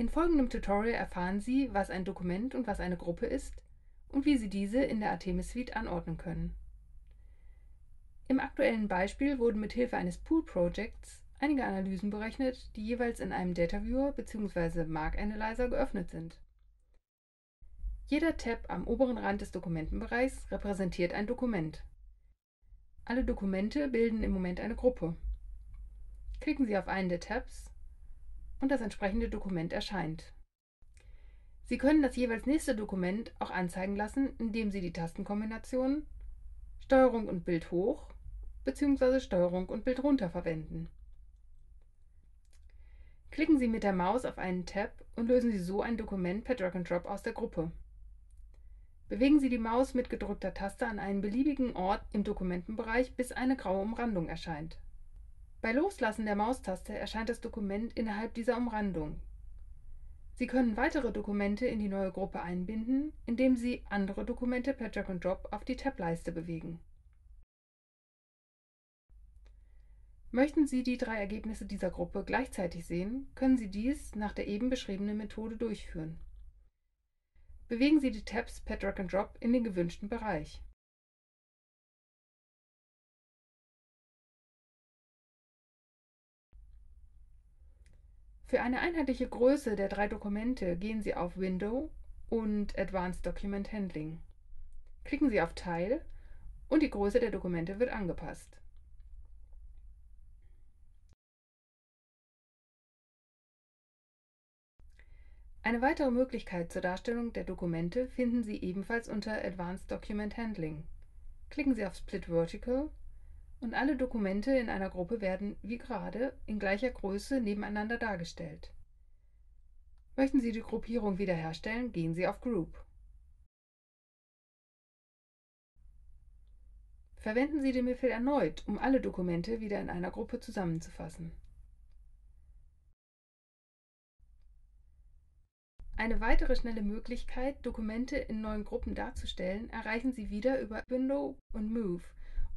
In folgendem Tutorial erfahren Sie, was ein Dokument und was eine Gruppe ist und wie Sie diese in der Artemis Suite anordnen können. Im aktuellen Beispiel wurden mit Hilfe eines Pool Projects einige Analysen berechnet, die jeweils in einem Data Viewer bzw. Mark Analyzer geöffnet sind. Jeder Tab am oberen Rand des Dokumentenbereichs repräsentiert ein Dokument. Alle Dokumente bilden im Moment eine Gruppe. Klicken Sie auf einen der Tabs und das entsprechende Dokument erscheint. Sie können das jeweils nächste Dokument auch anzeigen lassen, indem Sie die Tastenkombination Steuerung und Bild hoch bzw. Steuerung und Bild runter verwenden. Klicken Sie mit der Maus auf einen Tab und lösen Sie so ein Dokument per Drag and Drop aus der Gruppe. Bewegen Sie die Maus mit gedrückter Taste an einen beliebigen Ort im Dokumentenbereich, bis eine graue Umrandung erscheint. Bei Loslassen der Maustaste erscheint das Dokument innerhalb dieser Umrandung. Sie können weitere Dokumente in die neue Gruppe einbinden, indem Sie andere Dokumente per Drag and Drop auf die Tab-Leiste bewegen. Möchten Sie die drei Ergebnisse dieser Gruppe gleichzeitig sehen, können Sie dies nach der eben beschriebenen Methode durchführen. Bewegen Sie die Tabs per Drag and Drop in den gewünschten Bereich. Für eine einheitliche Größe der drei Dokumente gehen Sie auf Window und Advanced Document Handling. Klicken Sie auf Teil und die Größe der Dokumente wird angepasst. Eine weitere Möglichkeit zur Darstellung der Dokumente finden Sie ebenfalls unter Advanced Document Handling. Klicken Sie auf Split Vertical und alle Dokumente in einer Gruppe werden, wie gerade, in gleicher Größe nebeneinander dargestellt. Möchten Sie die Gruppierung wiederherstellen, gehen Sie auf Group. Verwenden Sie den Befehl erneut, um alle Dokumente wieder in einer Gruppe zusammenzufassen. Eine weitere schnelle Möglichkeit, Dokumente in neuen Gruppen darzustellen, erreichen Sie wieder über Window und Move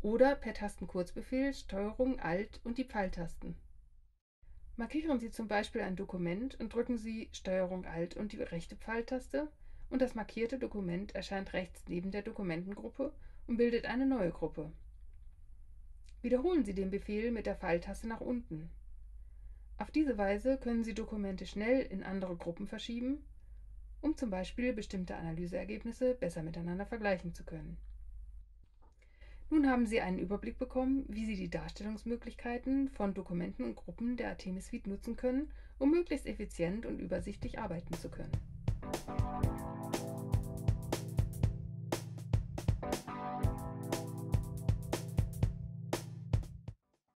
oder per Tastenkurzbefehl Steuerung Alt und die Pfeiltasten. Markieren Sie zum Beispiel ein Dokument und drücken Sie Steuerung Alt und die rechte Pfeiltaste und das markierte Dokument erscheint rechts neben der Dokumentengruppe und bildet eine neue Gruppe. Wiederholen Sie den Befehl mit der Pfeiltaste nach unten. Auf diese Weise können Sie Dokumente schnell in andere Gruppen verschieben, um zum Beispiel bestimmte Analyseergebnisse besser miteinander vergleichen zu können. Nun haben Sie einen Überblick bekommen, wie Sie die Darstellungsmöglichkeiten von Dokumenten und Gruppen der Artemis Suite nutzen können, um möglichst effizient und übersichtlich arbeiten zu können.